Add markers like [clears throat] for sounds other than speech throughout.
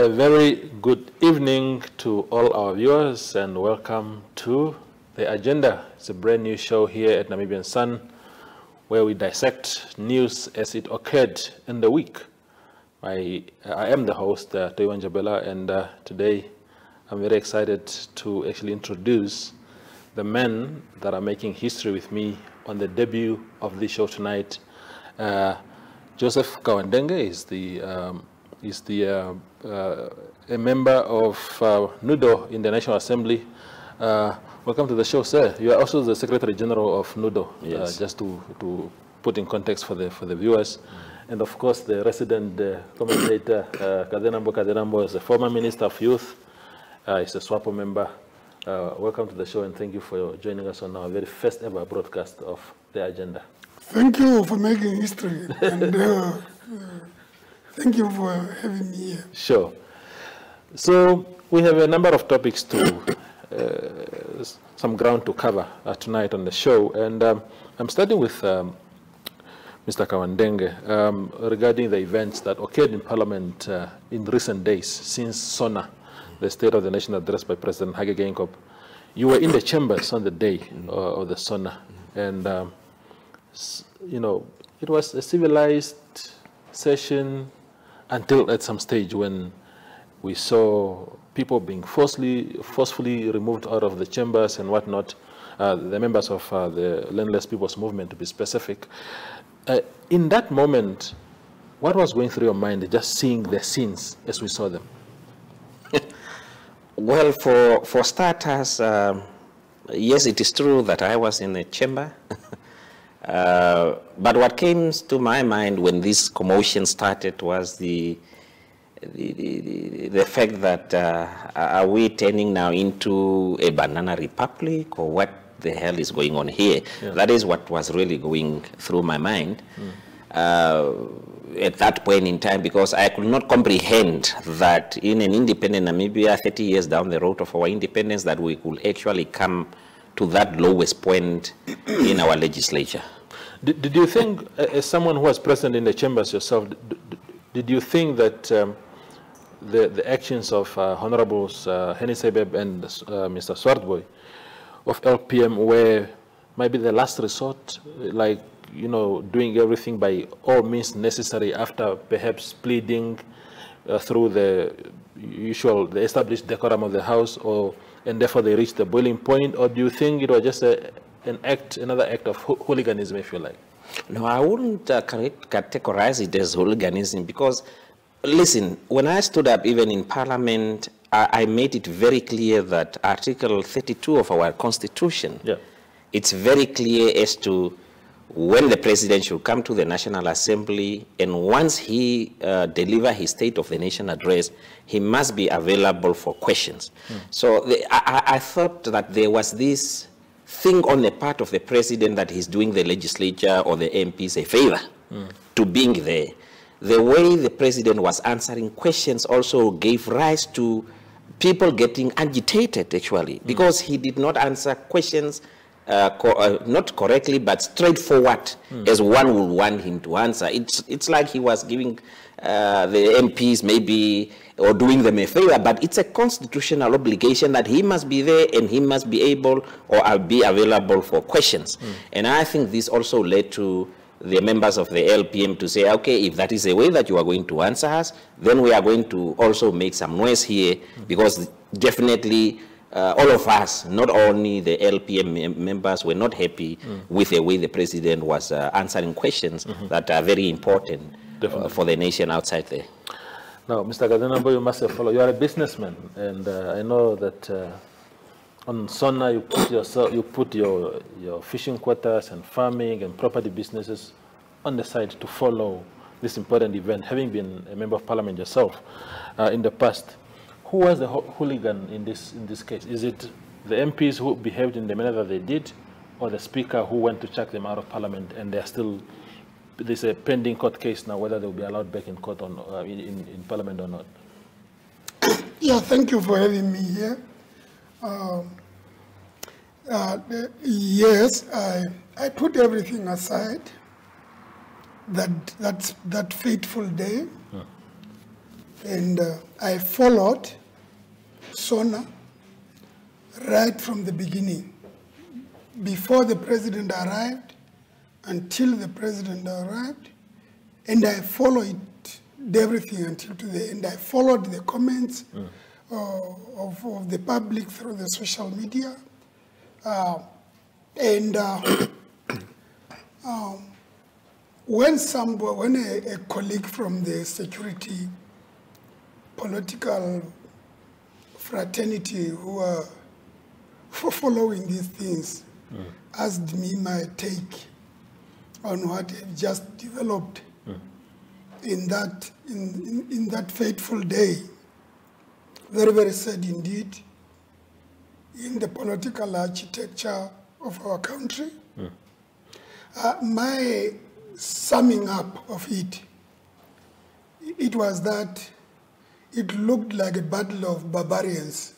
A very good evening to all our viewers and welcome to The Agenda. It's a brand new show here at Namibian Sun where we dissect news as it occurred in the week. I, I am the host, uh, Jabela, and uh, today I'm very excited to actually introduce the men that are making history with me on the debut of this show tonight. Uh, Joseph Kauandenge is the um, is the uh, a member of uh, NUDO in the National Assembly. Uh, welcome to the show, sir. You are also the Secretary General of NUDO. Uh, Yes. just to to put in context for the for the viewers. And of course, the resident uh, commentator, uh, Kazenambo Kazenambo, is a former Minister of Youth. Uh, he's a SWAPO member. Uh, welcome to the show and thank you for joining us on our very first ever broadcast of The Agenda. Thank you for making history, and uh, uh, [laughs] thank you for having me here. Sure. So we have a number of topics to, uh, some ground to cover uh, tonight on the show. And um, I'm starting with um, Mr. Kauandenge um, regarding the events that occurred in Parliament uh, in recent days since SONA, the State of the Nation address by President Hage Geingob. You were in the chambers on the day uh, of the SONA. And, um, you know, it was a civilized session until at some stage when we saw people being forcefully, forcefully removed out of the chambers and whatnot, uh, the members of uh, the Landless People's Movement to be specific. Uh, in that moment, what was going through your mind just seeing the scenes as we saw them? [laughs] Well, for, for starters, um, yes, it is true that I was in the chamber. [laughs] uh, but what came to my mind when this commotion started was the, the, the, the- fact that uh, are we turning now into a banana republic or what the hell is going on here? That is what was really going through my mind. Uh, at that point in time because I could not comprehend that in an independent Namibia, 30 years down the road of our independence, that we could actually come to that lowest point in our legislature. Did, did you think, as someone who was present in the chambers yourself, d- d- did you think that um, the, the actions of uh, Honorables uh, and uh, Mr. Swartbooi of LPM were maybe the last resort, like, you know, doing everything by all means necessary after perhaps pleading uh, through the usual, the established decorum of the House, or and therefore they reached the boiling point, or do you think it was just a, an act, another act of hoo- hooliganism, if you like? No, I wouldn't uh, categorize it as hooliganism because, listen, when I stood up even in Parliament, I, I made it very clear that Article 32 of our Constitution, Yeah. it's very clear as to when the president should come to the National Assembly, and once he uh, deliver his State of the Nation address, he must be available for questions. Hmm. So the, I, I I thought that there was this thing on the part of the president that he's doing the legislature or the MPs a favor hmm. to being there. The way the president was answering questions also gave rise to people getting agitated actually hmm. because he did not answer questions uh, co- uh, not correctly but straightforward as one would want him to answer. It's, it's like he was giving uh, the MPs maybe or doing them a favor, but it's a constitutional obligation that he must be there and he must be able or uh, be available for questions. And I think this also led to the members of the LPM to say, okay, if that is the way that you are going to answer us, then we are going to also make some noise here because definitely uh, all of us, not only the LPM members, were not happy with the way the president was uh, answering questions that are very important uh, for the nation outside there. Now, Mr. Kazenambo, you must have followed. You are a businessman, and uh, I know that uh, on Sona you put yourself, you put your your fishing quarters and farming and property businesses on the side to follow this important event. Having been a member of parliament yourself uh, in the past, who was the ho- hooligan in this in this case? Is it the MPs who behaved in the manner that they did, or the speaker who went to chuck them out of parliament and they are still there's a pending court case now whether they'll be allowed back in court or not, uh, in, in, in parliament or not. Yeah, thank you for having me here. Um, uh, the- yes, I, I put everything aside that, that, that fateful day. And uh, I followed SONA right from the beginning. Before the president arrived, until the president arrived, and I followed everything until to the end. I followed the comments uh, of, of the public through the social media. Uh, and uh, [coughs] um, when some, when a, a colleague from the security political fraternity who are for following these things mm. asked me my take on what I've just developed mm. in that in, in, in that fateful day. Very, very sad indeed in the political architecture of our country. Mm. Uh, my summing up of it, it was that it looked like a battle of barbarians.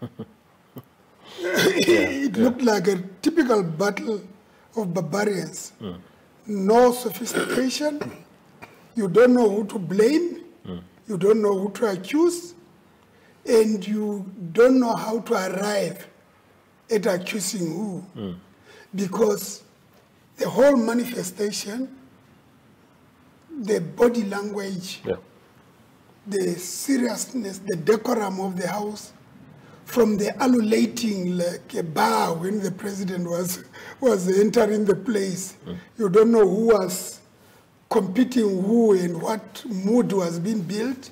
[laughs] it looked like a typical battle of barbarians. No sophistication. You don't know who to blame. You don't know who to accuse. And you don't know how to arrive at accusing who. Because the whole manifestation, the body language, Yeah. The seriousness, the decorum of the house, from the ululating like a bar when the president was was entering the place. You don't know who was competing who and what mood was being built,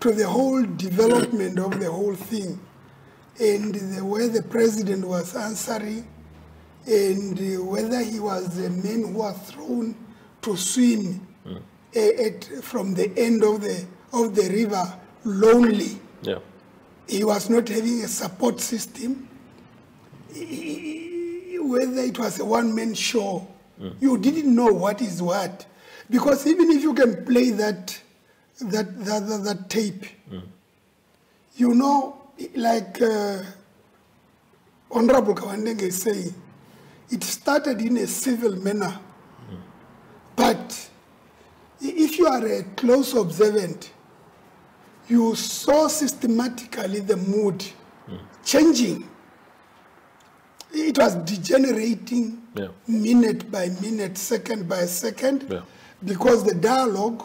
to the whole development of the whole thing, and the way the president was answering, and whether he was the man who was thrown to swim eh, at, from the end of the of the river lonely. Yeah. He was not having a support system. Whether it was a one-man show, mm. you didn't know what is what, because even if you can play that that that, that, that tape, mm. you know, like uh, Honorable Kauandenge is saying, it started in a civil manner, mm. but if you are a close observant, you saw systematically the mood changing. It was degenerating Yeah. minute by minute, second by second, Yeah. because the dialogue,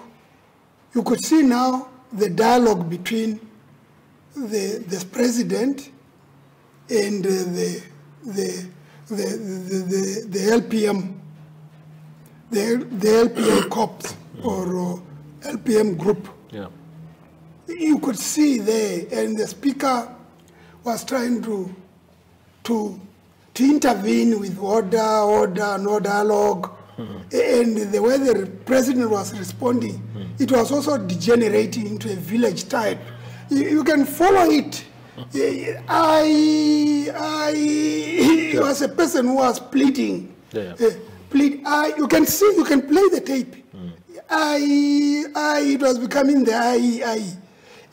you could see now the dialogue between the, the president and uh, the, the, the, the, the, the LPM, the, the LPM corps or uh, LPM group Yeah. You could see there, and the speaker was trying to to to intervene with order, order, no dialogue, hmm. and the way the president was responding, hmm. it was also degenerating into a village type. You, you can follow it. Hmm. I, I, he was a person who was pleading. Yeah, Uh, plead. I, you can see, you can play the tape. I, I, it was becoming the I, I,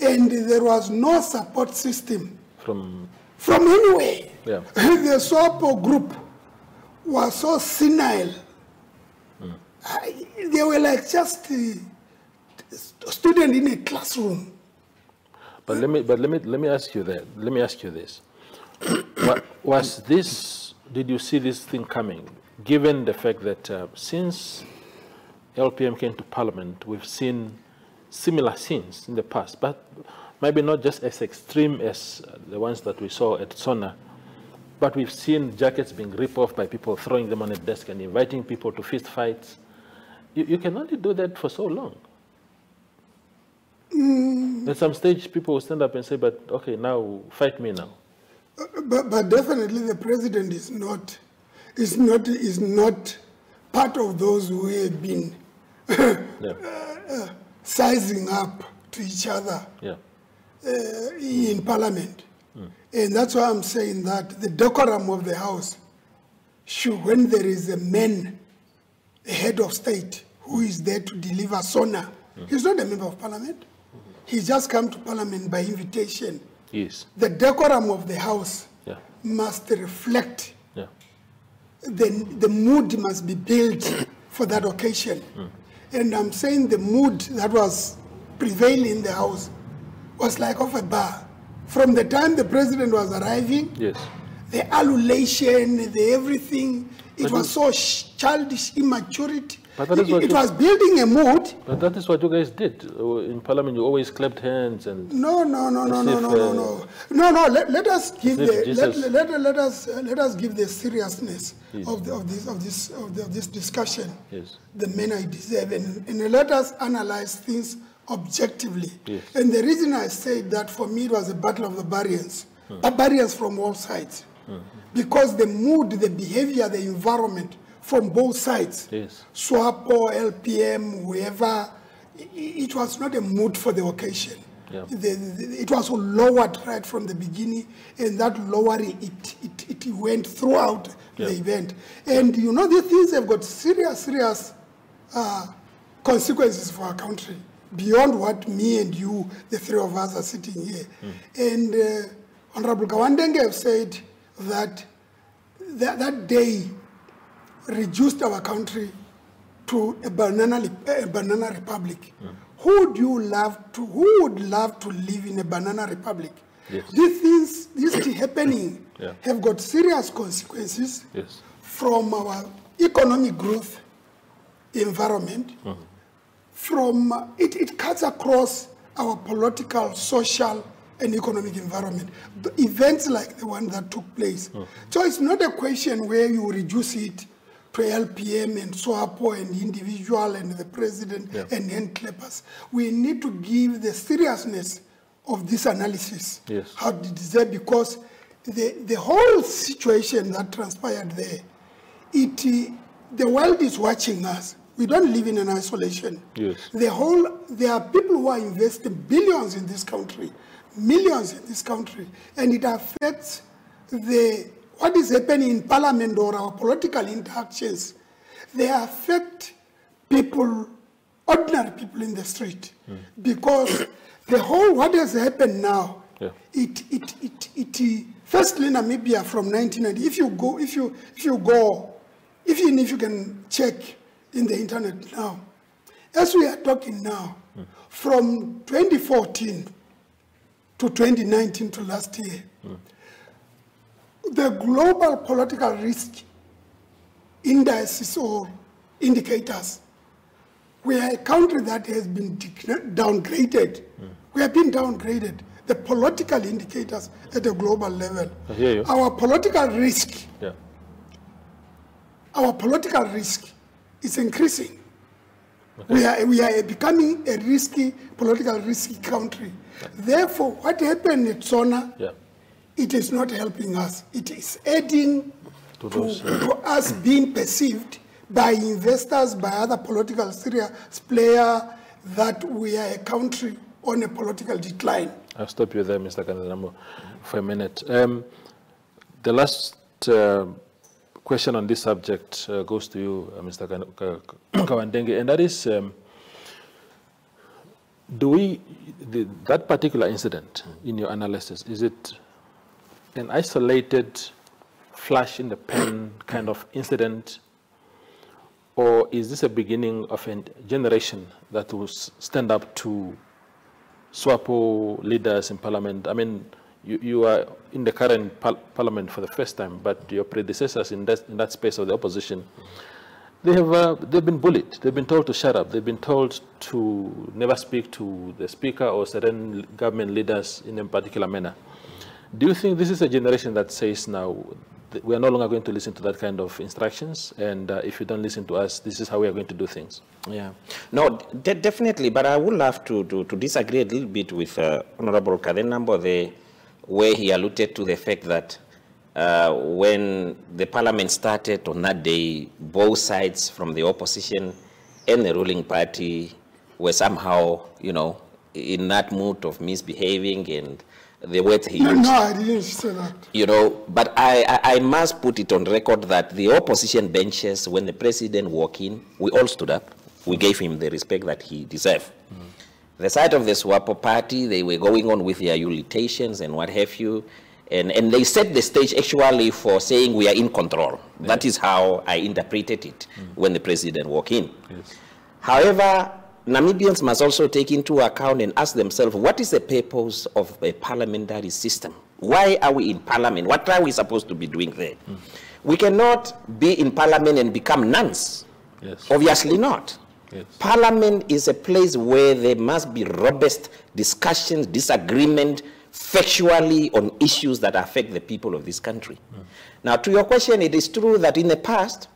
and there was no support system From from anywhere. Yeah. [laughs] the SWAPO group was so senile. I- they were like just a student in a classroom. But let me, but let me, let me ask you that. Let me ask you this: [coughs] Wa- Was this? Did you see this thing coming? Given the fact that uh, since LPM came to Parliament, we've seen similar scenes in the past, but maybe not just as extreme as uh, the ones that we saw at Sona. But we've seen jackets being ripped off by people throwing them on a desk and inviting people to fist fights. You, you can only do that for so long. At some stage, people will stand up and say, but okay, now fight me now. Uh, But, but definitely the president is not, is not, is not part of those who have been [laughs] Yeah, sizing up to each other yeah, uh, in parliament. Mm. And that's why I'm saying that the decorum of the house should, when there is a man, a head of state, who is there to deliver sona, mm. he's not a member of parliament. He's just come to parliament by invitation. yes, The decorum of the house yeah, must reflect, yeah, the, the mood must be built for that occasion. Mm. And I'm saying the mood that was prevailing in the house was like of a bar. From the time the president was arriving, Yes. the adulation, the everything, it But was so childish immaturity. But that is it what it you- was building a mood. But that is what you guys did Uh, in Parliament. You always clapped hands and No, no, no, no, no, if, no, no, uh, no, no, no. Let, let us give the let, Jesus- let, let, us uh, let us give the seriousness of, the, of this of this of, the, of this discussion. Yes. The men I deserve, and, and let us analyze things objectively. Yes. And the reason I said that for me it was a battle of the barbarians, barbarians from all sides, because the mood, the behavior, the environment from both sides. Yes. SWAPO, LPM, whoever, i- i- it was not a mood for the occasion. Yeah. The- the- it was lowered right from the beginning, and that lowering, it, it, it went throughout the event. And you know, these things have got serious, serious uh, consequences for our country, beyond what me and you, the three of us, are sitting here. And uh, Honorable Kauandenge have said that that, that day reduced our country to a banana, a banana republic. Who would you love to, who would love to live in a banana republic? Yes. These things, these things happening [coughs] Yeah. have got serious consequences yes. from our economic growth environment, from, uh, it, it cuts across our political, social, and economic environment. The events like the one that took place. So it's not a question where you reduce it to LPM and SWAPO and individual and the president Yeah. and hand clappers. We need to give the seriousness of this analysis. Yes. How is there because the, the whole situation that transpired there, it, the world is watching us. We don't live in an isolation. Yes. The whole, there are people who are investing billions in this country, millions in this country, and it affects the, what is happening in parliament or our political interactions. They affect people, ordinary people in the street, because the whole, what has happened now, Yeah. it, it, it, it, firstly Namibia from 1990, if you go, if you, if you go, if even if you can check in the internet now, as we are talking now, from 2014 to 2019 to last year, the global political risk indices or indicators, we are a country that has been downgraded. Hmm. We have been downgraded. The political indicators at a global level. I hear you. Our political risk, Yeah. our political risk is increasing. We are, we are becoming a risky, political risky country. Therefore, what happened at Sona, Yeah. It is not helping us. It is adding To to, those, to us being perceived by investors, by other political serious player, that we are a country on a political decline. I'll stop you there, Mr. Kazenambo, for a minute. Um, the last uh, question on this subject uh, goes to you, uh, Mr. Kauandenge, and that is, um, do we, the, that particular incident in your analysis, is it an isolated flash in the pan kind of incident, or is this a beginning of a generation that will stand up to SWAPO leaders in parliament. I mean, you, you are in the current par parliament for the first time, but your predecessors in that, in that space of the opposition, they have uh, they've been bullied. They've been told to shut up. They've been told to never speak to the speaker or certain government leaders in a particular manner. Do you think this is a generation that says now we are no longer going to listen to that kind of instructions, and uh, if you don't listen to us, this is how we are going to do things? Yeah. No, de- definitely, but I would love to, to, to disagree a little bit with uh, Honorable Kazenambo, the way he alluded to the fact that uh, when the parliament started on that day, both sides from the opposition and the ruling party were somehow, you know, in that mood of misbehaving and the word he No, used no, I didn't say that. you know, but I, I, I must put it on record that the opposition benches, when the president walked in, we all stood up. We gave him the respect that he deserved. The side of the SWAPO party, they were going on with their ululations and what have you, and, and they set the stage actually for saying we are in control. That is how I interpreted it mm. when the president walked in. However, Namibians must also take into account and ask themselves what is the purpose of a parliamentary system? Why are we in parliament? What are we supposed to be doing there? Mm. We cannot be in parliament and become nuns. Yes. Obviously not. Yes. Parliament is a place where there must be robust discussions, disagreement, factually on issues that affect the people of this country. Mm. Now, to your question, it is true that in the past,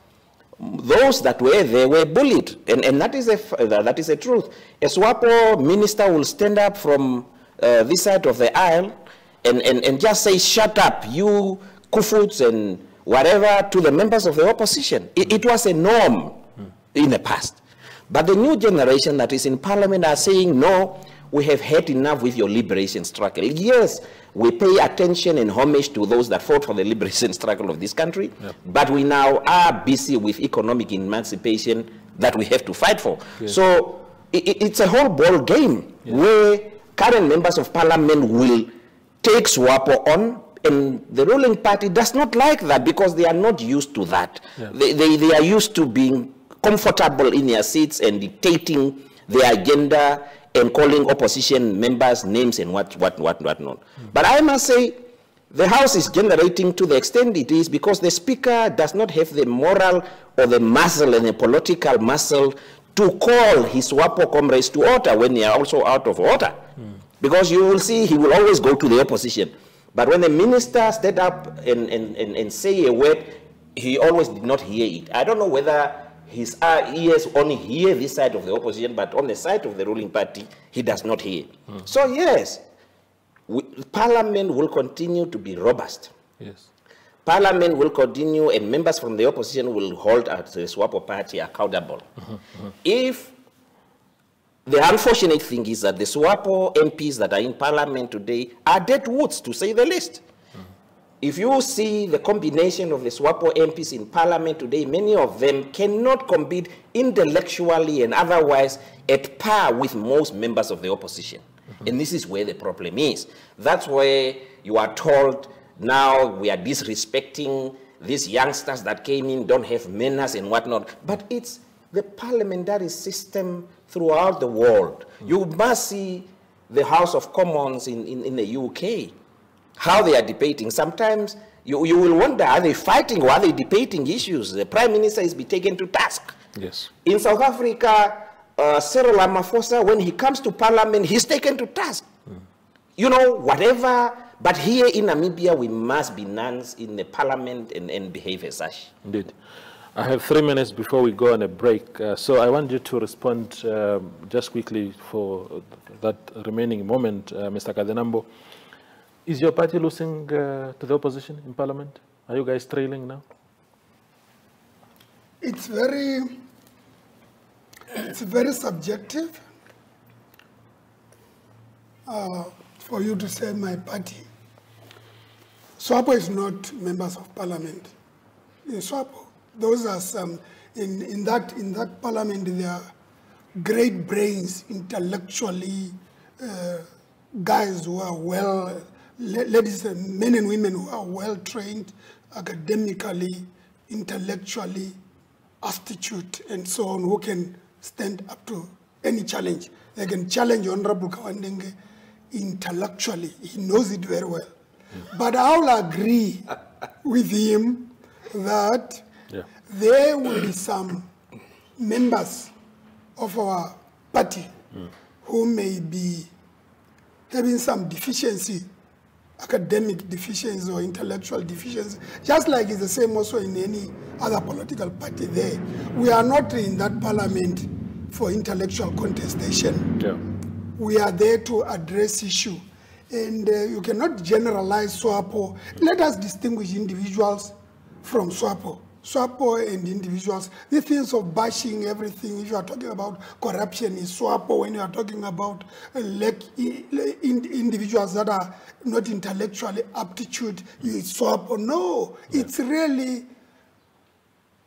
those that were there were bullied, and, and that, is a, that is a truth. A SWAPO minister will stand up from uh, this side of the aisle and, and, and just say, shut up, you kufuts and whatever, to the members of the opposition. It, it was a norm mm. in the past. But the new generation that is in parliament are saying, no, we have had enough with your liberation struggle. Yes, we pay attention and homage to those that fought for the liberation struggle of this country, yep. but we now are busy with economic emancipation that we have to fight for. Yes. So it, it's a whole ball game yes. where current members of parliament will take SWAPO on and the ruling party does not like that because they are not used to that. They, they, they are used to being comfortable in their seats and dictating their agenda and calling opposition members names and what, what, what, what not. Mm. But I must say, the House is generating to the extent it is because the Speaker does not have the moral or the muscle and the political muscle to call his WAPO comrades to order when they are also out of order. Mm. Because you will see he will always go to the opposition. But when the minister stood up and, and, and, and say a word, he always did not hear it. I don't know whether his ears only hear this side of the opposition, but on the side of the ruling party, he does not hear. Mm. So yes, we, Parliament will continue to be robust. Yes. Parliament will continue, and members from the opposition will hold the SWAPO party accountable. Mm -hmm, mm -hmm. If the unfortunate thing is that the SWAPO MPs that are in Parliament today are dead woods, to say the least. If you see the combination of the SWAPO MPs in parliament today, many of them cannot compete intellectually and otherwise at par with most members of the opposition. Mm -hmm. And this is where the problem is. That's where you are told now we are disrespecting these youngsters that came in, don't have manners and whatnot. But it's the parliamentary system throughout the world. Mm -hmm. You must see the House of Commons in, in, in the UK how they are debating. Sometimes you, you will wonder, are they fighting or are they debating issues? The prime minister is be taken to task. Yes. In South Africa, uh, Cyril Ramaphosa, when he comes to parliament, he's taken to task. Mm. You know, whatever. But here in Namibia, we must be nuns in the parliament and, and behave as such. Indeed. I have three minutes before we go on a break. Uh, so I want you to respond uh, just quickly for that remaining moment, uh, Mr. Kazenambo. Is your party losing uh, to the opposition in parliament? Are you guys trailing now? It's very, it's very subjective uh, for you to say my party. SWAPO is not members of parliament. In SWAPO, those are some, in, in, that, in that parliament, there are great brains intellectually, uh, guys who are well ladies and men and women who are well trained academically, intellectually, astute, and so on, who can stand up to any challenge. They can challenge Honorable Kauandenge intellectually. He knows it very well. But I will agree with him that yeah. there will be some members of our party mm. who may be having some deficiency academic deficiency or intellectual deficiency, just like it's the same also in any other political party there. We are not in that parliament for intellectual contestation. Yeah. We are there to address issue. And uh, you cannot generalize SWAPO. Let us distinguish individuals from SWAPO. SWAPO and individuals. The things of bashing everything, if you are talking about corruption, is SWAPO. When you are talking about uh, like, individuals that are not intellectually aptitude, you SWAPO. No, yeah. it's really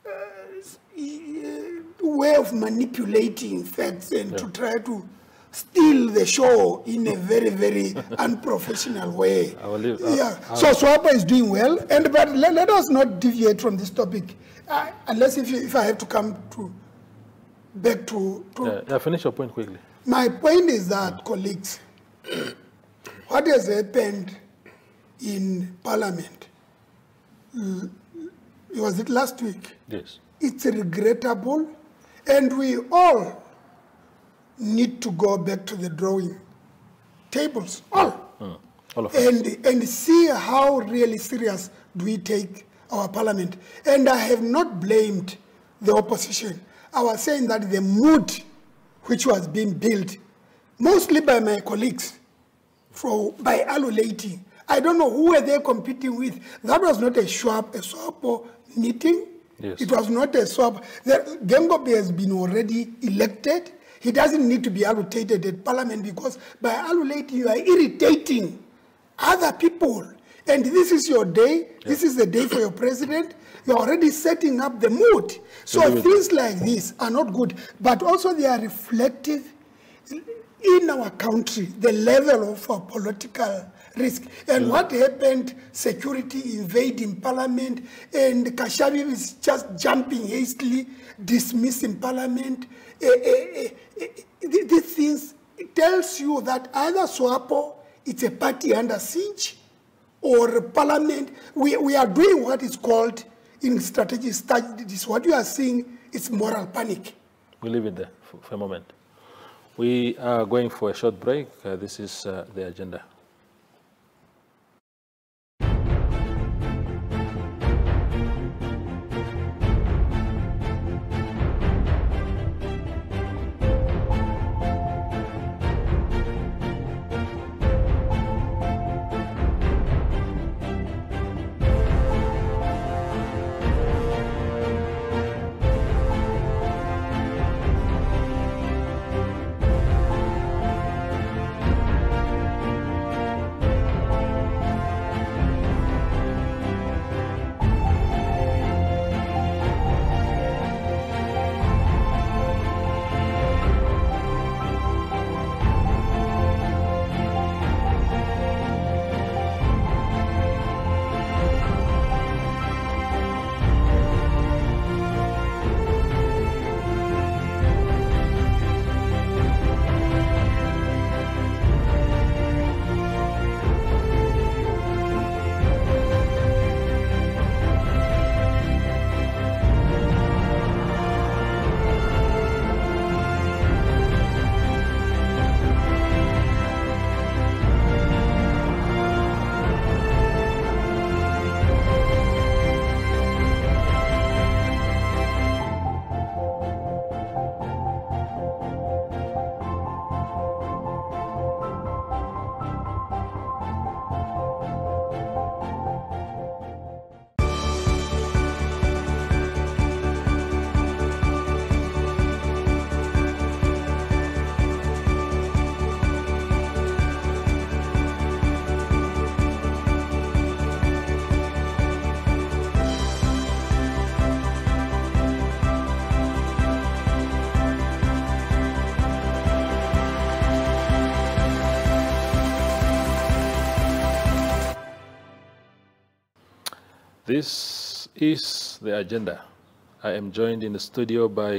uh, way of manipulating facts and yeah. to try to steal the show in a very, very unprofessional way. Leave, uh, yeah. I'll so SWAPO is doing well, and but let, let us not deviate from this topic, uh, unless if, you, if I have to come to back to, to Yeah, yeah, finish your point quickly. my point is that, colleagues, [clears throat] what has happened in Parliament, was it last week? Yes. It's regrettable, and we all need to go back to the drawing tables, all, All of and, and see how really serious do we take our parliament. And I have not blamed the opposition. I was saying that the mood which was being built, mostly by my colleagues, for, by alulating. I don't know who were they competing with. That was not a swap, a SWAPO meeting. Yes. It was not a swap. The, Geingob has been already elected. He doesn't need to be allocated at parliament because by allocating you are irritating other people. And this is your day. This is the day for your president. You're already setting up the mood. So things like this are not good, but also they are reflective in our country, the level of our political risk. And what happened, security invading parliament, and Katjavivi is just jumping hastily, dismissing parliament. Eh, eh, eh, th- These things tells you that either SWAPO, it's a party under siege, or parliament, we, we are doing what is called in strategic studies, what you are seeing is moral panic. We'll leave it there for, for a moment. We are going for a short break. Uh, this is uh, the agenda. This is the agenda. I am joined in the studio by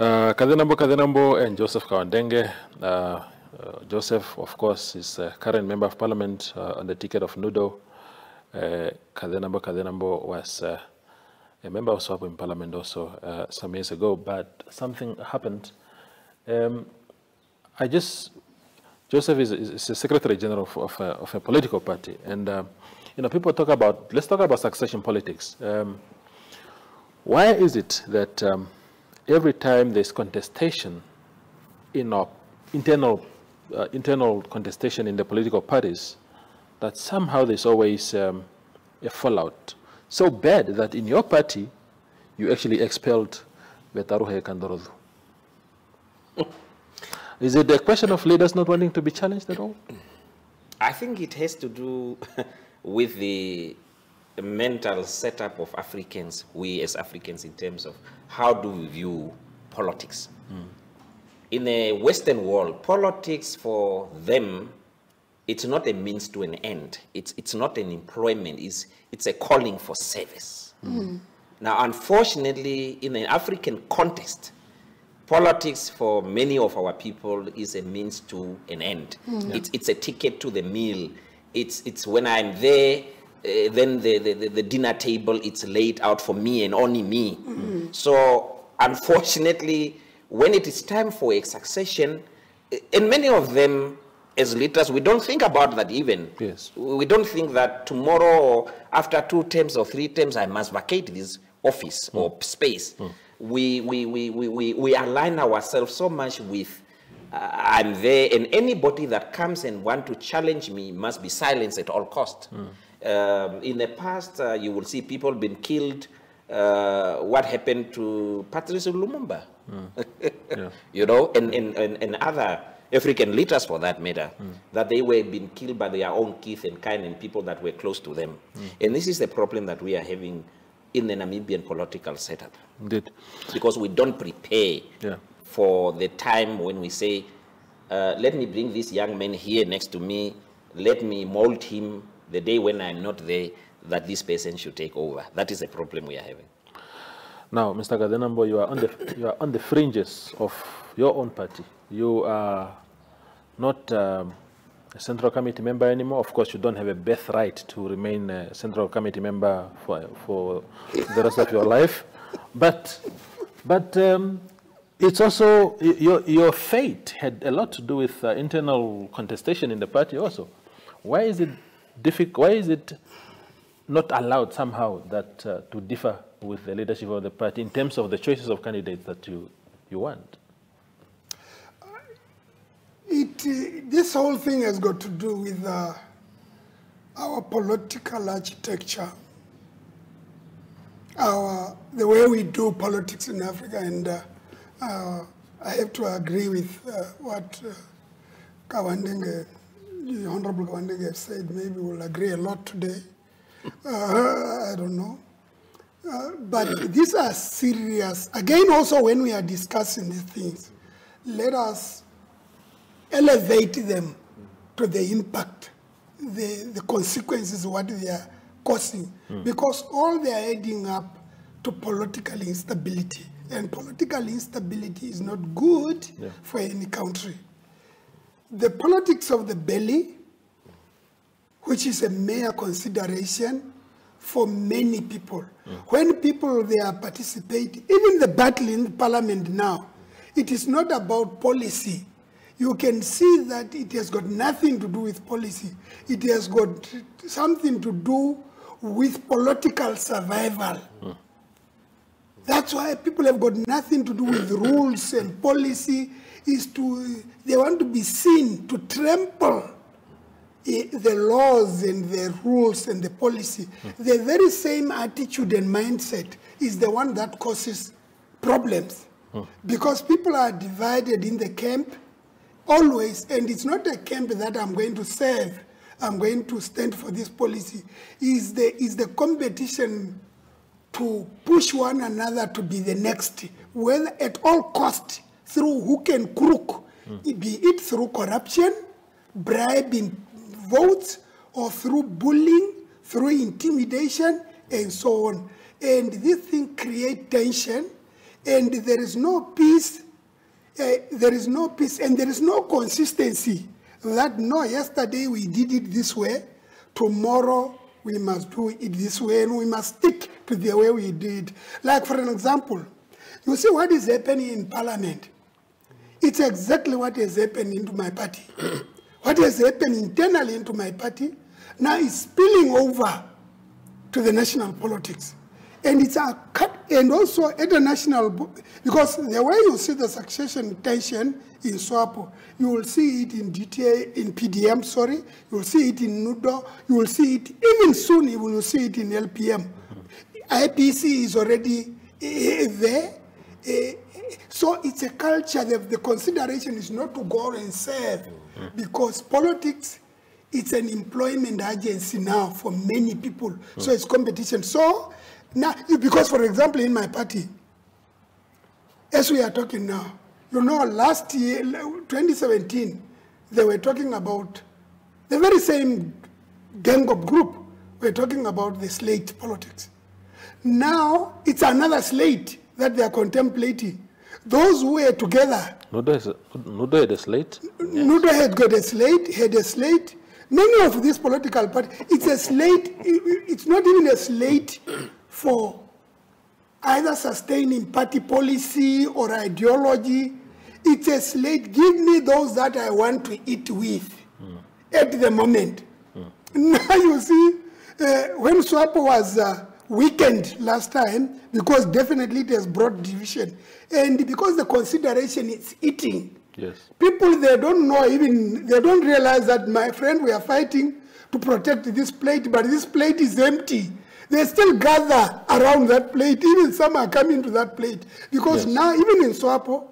uh, Kazenambo and Joseph Kauandenge. Uh, uh, Joseph, of course, is a current member of parliament uh, on the ticket of NUDO. Uh, Kazenambo was uh, a member of SWAPO in parliament also uh, some years ago, but something happened. Um, I just, Joseph is, is, is a secretary general of, of, a, of a political party, and um, you know, people talk about, let's talk about succession politics. Um, why is it that um, every time there's contestation in our internal, uh, internal contestation in the political parties, that somehow there's always um, a fallout so bad that in your party, you actually expelled Vetaruhe Kandorozu? [laughs] Is it a question of leaders not wanting to be challenged at all? I think it has to do [laughs] with the mental setup of Africans, we as Africans, in terms of how do we view politics. Hmm. In a Western world, politics for them, it's not a means to an end. It's, it's not an employment, it's, it's a calling for service. Hmm. Hmm. Now, unfortunately, in an African context, politics for many of our people is a means to an end. It's, it's a ticket to the meal. It's, it's when I'm there, uh, then the, the, the- the dinner table, it's laid out for me and only me. So unfortunately, when it is time for a succession, uh, and many of them as leaders, we don't think about that even. Yes. We don't think that tomorrow or after two terms or three terms, I must vacate this office or space. We, we, we, we, we, we align ourselves so much with I'm there, and anybody that comes and want to challenge me must be silenced at all cost. Um, in the past, uh, you will see people being killed. Uh, what happened to Patrice Lumumba? [laughs] You know, and, and, and, and other African leaders for that matter, that they were being killed by their own kith and kind and people that were close to them. And this is the problem that we are having in the Namibian political setup Indeed. because we don't prepare Yeah. For the time when we say, uh, let me bring this young man here next to me, let me mold him the day when I'm not there, that this person should take over. That is the problem we are having. Now, Mr. Kazenambo, you are on the you are on the fringes of your own party. You are not um, a central committee member anymore. Of course, you don't have a birthright to remain a central committee member for for the rest of your life. But but um, it's also your your fate had a lot to do with uh, internal contestation in the party. Also, why is it difficult? Why is it not allowed somehow that uh, to differ with the leadership of the party in terms of the choices of candidates that you, you want? It, uh, this whole thing has got to do with uh, our political architecture, our, the way we do politics in Africa, and uh, I have to agree with uh, what uh, Kauandenge, the Honorable Kauandenge has said. Maybe we'll agree a lot today. Uh, I don't know. Uh, but these are serious. Again, also when we are discussing these things, let us elevate them to the impact, the, the consequences, what they are causing. Because all they are adding up to political instability. And political instability is not good for any country. The politics of the belly, which is a mere consideration for many people. Mm. When people they are participating, even the battle in the parliament now, it is not about policy. You can see that it has got nothing to do with policy. It has got something to do with political survival. Mm. That's why people have got nothing to do with rules and policy. Is to they want to be seen to trample eh, the laws and the rules and the policy. The very same attitude and mindset is the one that causes problems. Because people are divided in the camp always, and it's not a camp that I'm going to serve, I'm going to stand for this policy. Is the is the competition to push one another to be the next, whether at all cost, through who can crook, be it through corruption, bribing votes, or through bullying, through intimidation, and so on. And this thing create tension, and there is no peace. uh, there is no peace, and there is no consistency. That no, yesterday we did it this way, tomorrow we must do it this way, and we must stick to the way we did. Like for an example, you see what is happening in Parliament. It's exactly what has happened into my party. [coughs] what has happened internally into my party now is spilling over to the national politics. And it's a cut, and also at the national, because the way you see the succession tension in SWAPO, you will see it in DTA, in PDM, sorry, you will see it in NUDO, you will see it, even soon you will see it in LPM. IPC is already eh, there. Eh, so it's a culture that the consideration is not to go and serve because politics it's an employment agency now for many people so it's competition so now because for example in my party as we are talking now you know last year 2017 they were talking about the very same gang of group were talking about the slate politics now it's another slate that they are contemplating Those who were together, Nudo, is, Nudo had a slate. Nudo had got a slate, had a slate. Many of these political parties, it's a slate, it's not even a slate for either sustaining party policy or ideology. It's a slate, give me those that I want to eat with at the moment. [laughs] Now you see, uh, when SWAPO was uh, weakened last time, because definitely it has brought division, and because the consideration is eating, Yes. people they don't know even they don't realize that my friend we are fighting to protect this plate but this plate is empty they still gather around that plate even some are coming to that plate because Yes. now even in swapo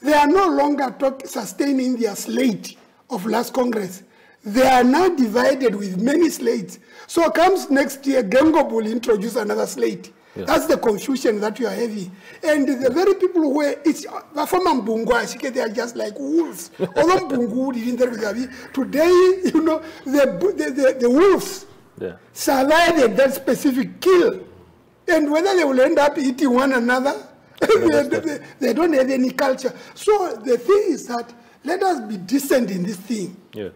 they are no longer talk, sustaining their slate of last congress they are now divided with many slates so comes next year Geingob will introduce another slate Yeah. that's the confusion that you are having. And the very people who were, it's, Bafama Mbungu, Ashike, they are just like wolves. [laughs] Although Mbungu didn't today, you know, the, the, the, the wolves Yeah. survived that specific kill. And whether they will end up eating one another, [laughs] they, they, they don't have any culture. So the thing is that let us be decent in this thing. Yeah.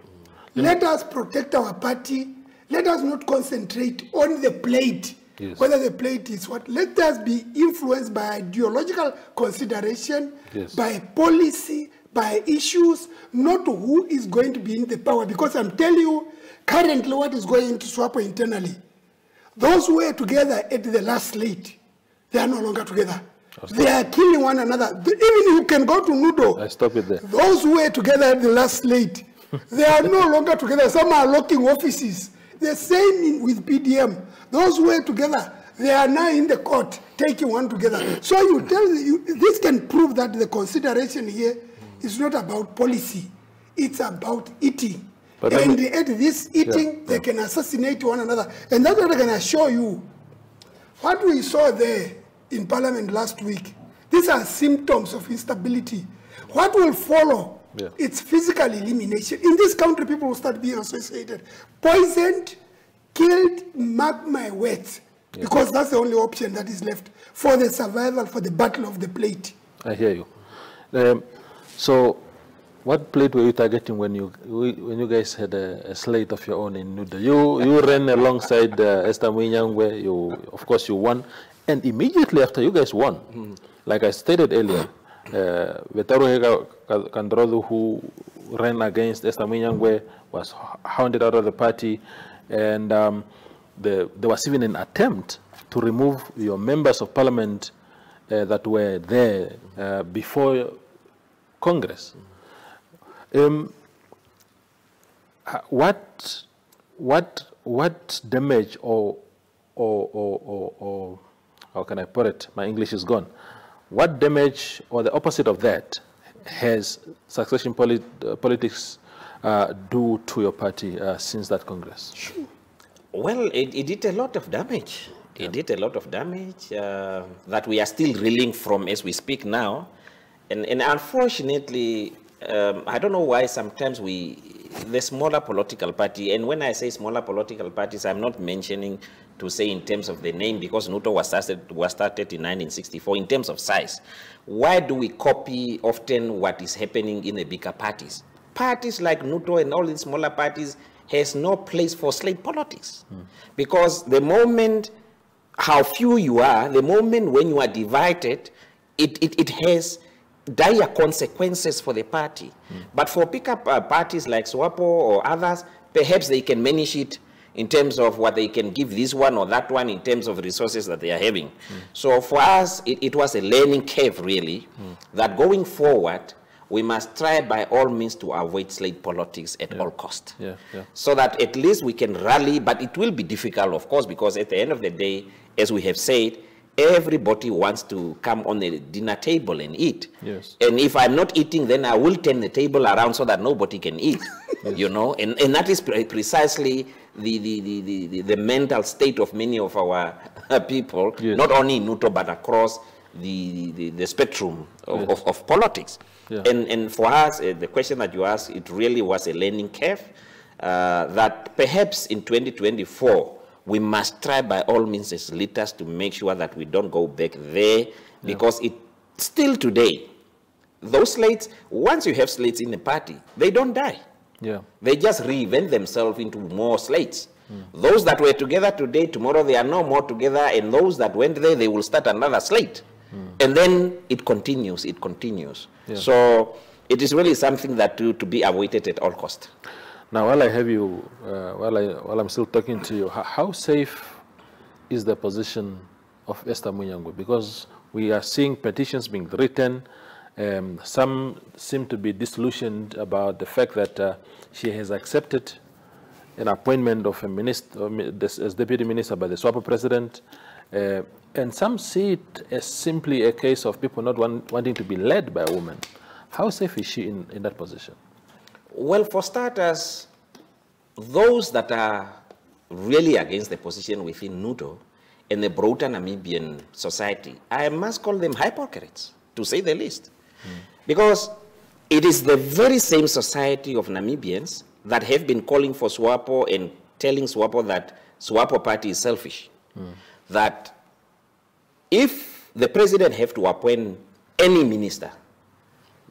Let us protect our party. Let us not concentrate on the plate. Yes. Whether the plate is what. Let us be influenced by ideological consideration, Yes. by policy, by issues, not who is going to be in the power. Because I'm telling you, currently what is going to SWAPO internally, those who were together at the last slate, they are no longer together. They are killing one another. The- Even you can go to Nudo. I stop it there. Those who were together at the last slate, [laughs] they are no longer together. Some are locking offices. The same in, with PDM. Those who were together, they are now in the court taking one together. So you tell you this can prove that the consideration here is not about policy. It's about eating. But and at this eating, they can assassinate one another. And that's what I can assure you. What we saw there in Parliament last week, these are symptoms of instability. What will follow? Yeah. It's physical elimination. In this country, people will start being associated. Poisoned, killed, mark my words. Because that's the only option that is left for the survival, for the battle of the plate. I hear you. Um, so, what plate were you targeting when you when you guys had a, a slate of your own in Nudo? You you ran alongside uh, Esther Muinjangue. You of course you won, and immediately after you guys won, like I stated earlier, uh, Vetaruhe Kandorozu, who ran against Esther Muinjangue, was hounded out of the party, and um, the, there was even an attempt to remove your members of parliament uh, that were there uh, before Congress. Um, what, what, what damage or, or, or, or, or, how can I put it? My English is gone. What damage or the opposite of that has succession polit- uh, politics uh, do to your party uh, since that Congress? Well, it, it did a lot of damage. It did a lot of damage uh, that we are still reeling from as we speak now. And, and unfortunately, um, I don't know why sometimes we, the smaller political party, and when I say smaller political parties, I'm not mentioning to say in terms of the name because Nudo was started, was started in 1964 in terms of size. Why do we copy often what is happening in the bigger parties? Parties like Nudo and all these smaller parties has no place for slate politics. Because the moment how few you are, the moment when you are divided, it, it, it has dire consequences for the party. But for pickup uh, parties like SWAPO or others, perhaps they can manage it in terms of what they can give this one or that one in terms of resources that they are having. So for us, it, it was a learning curve really, that going forward, we must try by all means to avoid slate politics at all cost. Yeah, yeah. So that at least we can rally, but it will be difficult, of course, because at the end of the day, as we have said, everybody wants to come on the dinner table and eat. Yes. And if I'm not eating, then I will turn the table around so that nobody can eat. [laughs] You know, and, and that is pre- precisely the, the, the, the, the, the mental state of many of our [laughs] people, Yes. not only in Nudo, but across the, the, the spectrum of, Yes. of, of politics. Yeah. And, and for us, uh, the question that you asked, it really was a learning curve uh, that perhaps in 2024, we must try by all means as leaders to make sure that we don't go back there because it still today, Those slates, once you have slates in the party, they don't die. Yeah. They just reinvent themselves into more slates. Hmm. Those that were together today, tomorrow they are no more together, and those that went there, they will start another slate. Hmm. And then it continues, it continues. Yeah. So it is really something that to, to be avoided at all cost. Now, while I have you, uh, while, I, while I'm still talking to you, how, how safe is the position of Esther Muinjangue? Because we are seeing petitions being written. Um, some seem to be disillusioned about the fact that uh, she has accepted an appointment of a minister as deputy minister by the SWAPO president. Uh, and some see it as simply a case of people not want, wanting to be led by a woman. How safe is she in, in that position? Well, for starters, those that are really against the position within NUDO and the broader Namibian society, I must call them hypocrites, to say the least. Because it is the very same society of Namibians that have been calling for SWAPO and telling SWAPO that SWAPO party is selfish. That if the president have to appoint any minister,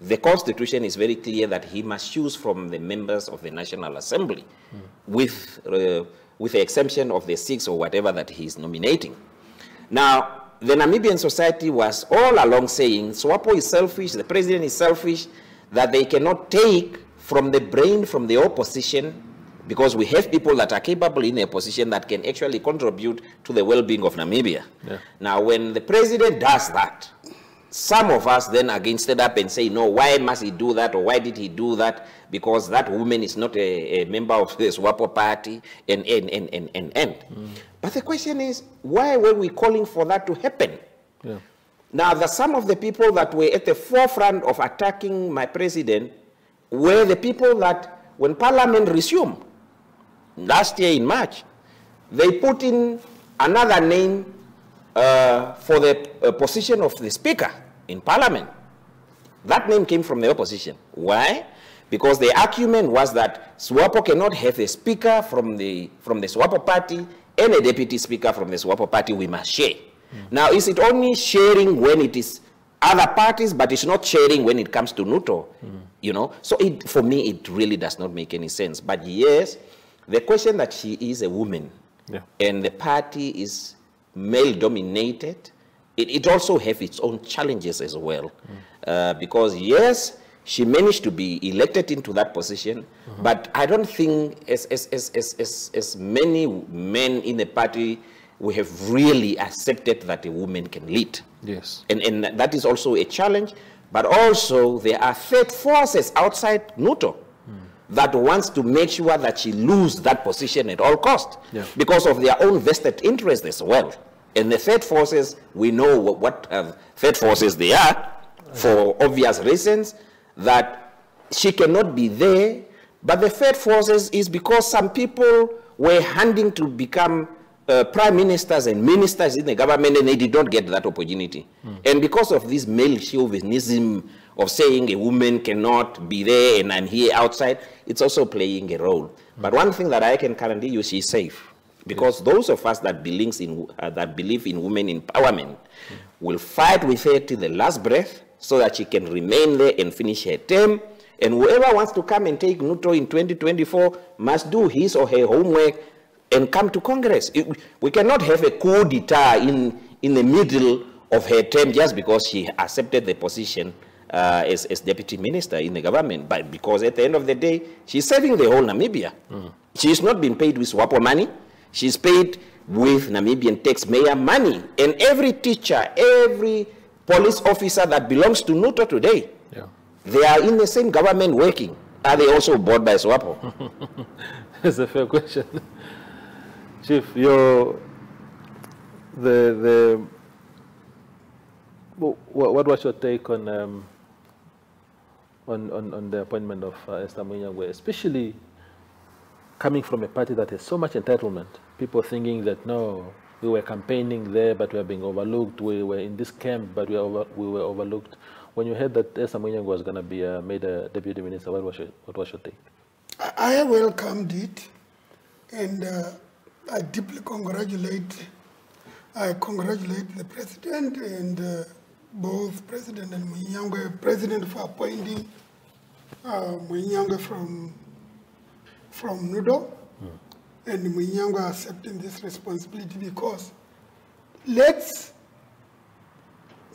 the constitution is very clear that he must choose from the members of the National Assembly with, uh, with the exemption of the six or whatever that he is nominating. Now, the Namibian society was all along saying SWAPO is selfish, the president is selfish, that they cannot take from the brain from the opposition because we have people that are capable in a position that can actually contribute to the well-being of Namibia. Yeah. Now, when the president does that, some of us then again stand up and say, no, why must he do that or why did he do that? Because that woman is not a, a member of the SWAPO party and, and, and, and, and, and. But the question is, why were we calling for that to happen? Yeah. Now, the, some of the people that were at the forefront of attacking my president were the people that, when Parliament resumed last year in March, they put in another name uh, for the uh, position of the Speaker in Parliament. That name came from the opposition. Why? Because the argument was that SWAPO cannot have a speaker from the, from the SWAPO party and a deputy speaker from the SWAPO party, we must share. Now, is it only sharing when it is other parties, but it's not sharing when it comes to NUDO? You know, so it, for me, it really does not make any sense. But yes, the question that she is a woman Yeah. and the party is male dominated, it, it also have its own challenges as well. Uh, because yes, she managed to be elected into that position, but I don't think as, as, as, as, as, as many men in the party, we have really accepted that a woman can lead. Yes. And, and that is also a challenge. But also, there are third forces outside NUDO that wants to make sure that she lose that position at all cost Yeah. because of their own vested interest as well. And the third forces, we know what, what uh, third forces they are for obvious reasons, that she cannot be there. But the third forces is because some people were handing to become uh, prime ministers and ministers in the government and they did not get that opportunity. And because of this male chauvinism of saying a woman cannot be there and I'm here outside, it's also playing a role. But one thing that I can currently use, she's safe. Because those of us that, believes in, uh, that believe in women empowerment will fight with her to the last breath so that she can remain there and finish her term. And whoever wants to come and take Nudo in 2024 must do his or her homework and come to Congress. It- we cannot have a coup d'etat in, in the middle of her term just because she accepted the position uh, as, as deputy minister in the government. But because at the end of the day, she's serving the whole Namibia. She's not been paid with SWAPO money. She's paid with Namibian taxpayer money. And every teacher, every police officer that belongs to NUDO today, Yeah. they are in the same government working. Are they also bought by SWAPO? [laughs] That's a fair question. Chief, your the the wh- wh- what was your take on um, on, on on the appointment of uh, Esther Muinjangue, especially coming from a party that has so much entitlement? People thinking that no, we were campaigning there, but we are being overlooked. We were in this camp, but we, over, we were overlooked. When you heard that Esther Muinjangue was going to be uh, made a deputy minister, what was your, what was your take? I welcomed it, and uh, I deeply congratulate. I congratulate the president and uh, both President and Muinjangue, President for appointing uh, from, from NUDO, and Muinjangue accepting this responsibility because let's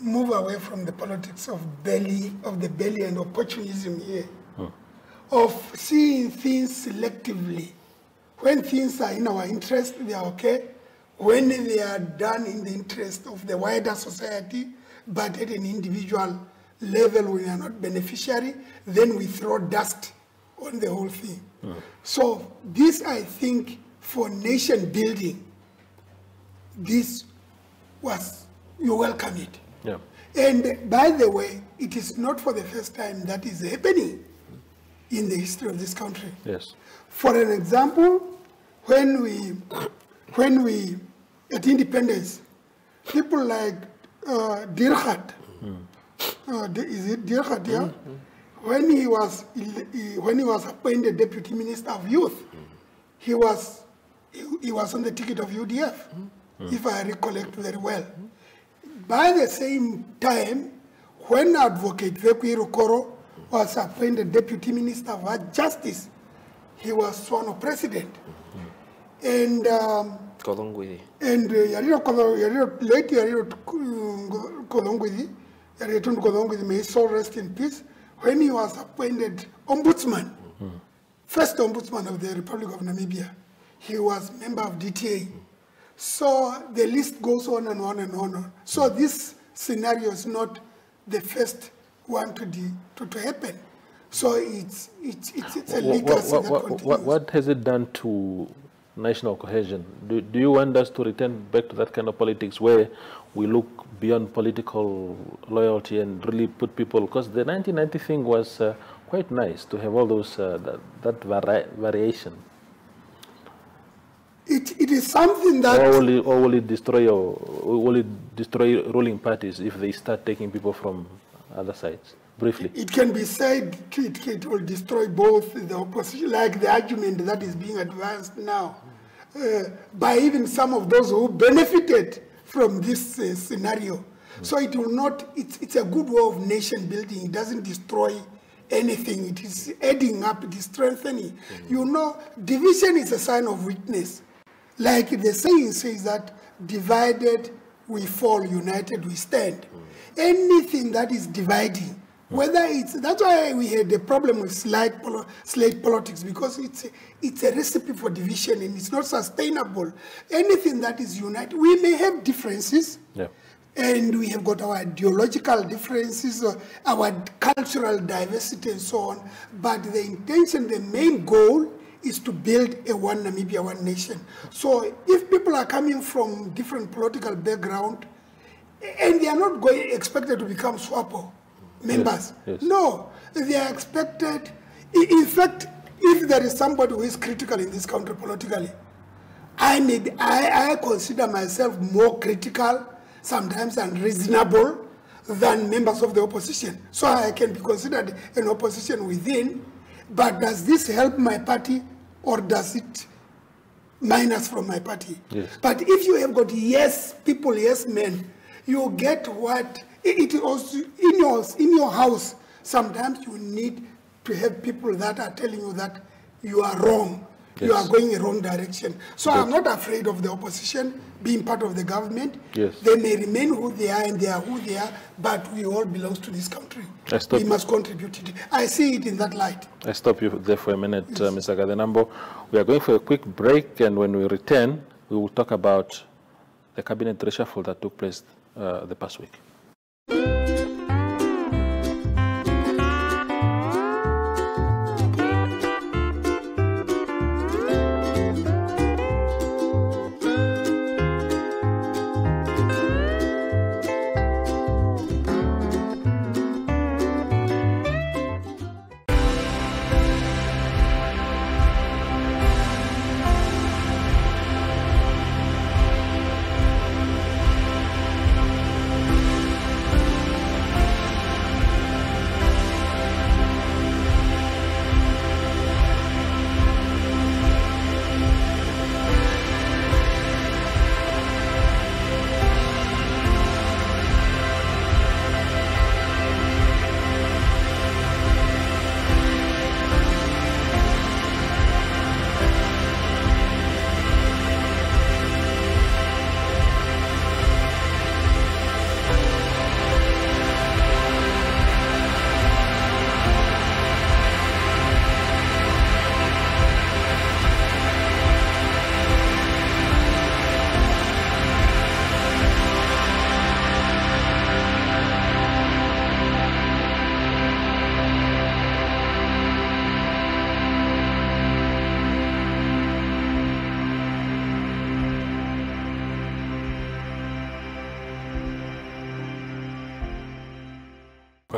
move away from the politics of belly, of the belly and opportunism here, of seeing things selectively. When things are in our interest, they are okay. When they are done in the interest of the wider society, but at an individual level, we are not beneficiary, then we throw dust on the whole thing. So this, I think, for nation building, this was, you welcome it. Yeah. And by the way, it is not for the first time that is happening in the history of this country. Yes. For an example, when we, when we, at independence, people like uh, Diergaardt, uh, is it Diergaardt, yeah? When he was, he- when he was appointed deputy minister of youth, he was, he, he was on the ticket of UDF, if I recollect very well. By the same time, when Advocate Vekuii Rukoro was appointed Deputy Minister of Justice, he was sworn of president. And, um, Kozonguizi. and uh, Yariro Yariro, late Yariro uh, Kozonguizi, Yariro Tundu may his soul rest in peace, when he was appointed ombudsman, first ombudsman of the Republic of Namibia, he was member of DTA. So the list goes on and on and on. So this scenario is not the first one to, de, to, to happen. So it's, it's, it's, it's a What, legacy what, what, continues. what, what has it done to national cohesion? Do, do you want us to return back to that kind of politics where we look beyond political loyalty and really put people? Because the 1990 thing was uh, quite nice to have all those uh, that, that vari- variation. It, it is something that Or will, it, or will it destroy your, or will it destroy ruling parties if they start taking people from other sides? Briefly. it can be said it, it will destroy both the opposition, like the argument that is being advanced now uh, by even some of those who benefited from this uh, scenario. So it will not, it's, it's a good way of nation building. It doesn't destroy anything. It is adding up, it is strengthening. You know, division is a sign of weakness. Like the saying says that divided we fall, united we stand. Anything that is dividing, whether it's that's why we had the problem with slide polo, slate politics because it's a, it's a recipe for division and it's not sustainable. Anything that is united, we may have differences, Yeah. and we have got our ideological differences, uh, our cultural diversity, and so on. But the intention, the main goal, is to build a one Namibia, one nation. So if people are coming from different political background, and they are not going expected to become SWAPO members, yes. no, they are expected. In fact, if there is somebody who is critical in this country politically, I need I, I consider myself more critical, sometimes and reasonable than members of the opposition. So I can be considered an opposition within, but does this help my party or does it minus from my party? Yes. But if you have got yes people, yes men, you get what it also in your in your house. Sometimes you need to have people that are telling you that you are wrong. You are going in wrong direction. So I'm not afraid of the opposition being part of the government. Yes. They may remain who they are and they are who they are, but we all belong to this country. I stop- We must contribute it. I see it in that light. I stop you there for a minute, uh, Mr. Kazenambo. We are going for a quick break, and when we return, we will talk about the cabinet reshuffle that took place uh, the past week thank you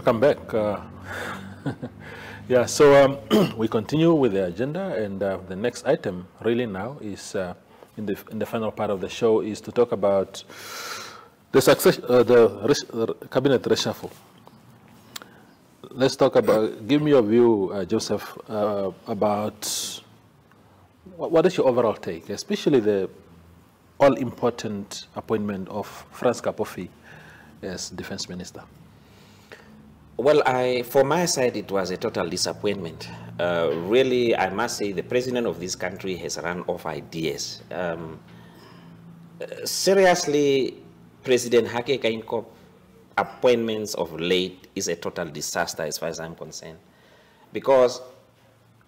Welcome back. Uh, [laughs] yeah, so um, [clears throat] we continue with the agenda, and uh, the next item really now is uh, in the in the final part of the show is to talk about the success, uh, the cabinet reshuffle. Let's talk about. Give me your view, uh, Joseph, uh, about what, what is your overall take, especially the all-important appointment of Franz Kapofi as defense minister. Well, I, for my side, it was a total disappointment. Uh, really, I must say, the president of this country has run off ideas. Um, seriously, President Hage Geingob appointments of late is a total disaster as far as I'm concerned. Because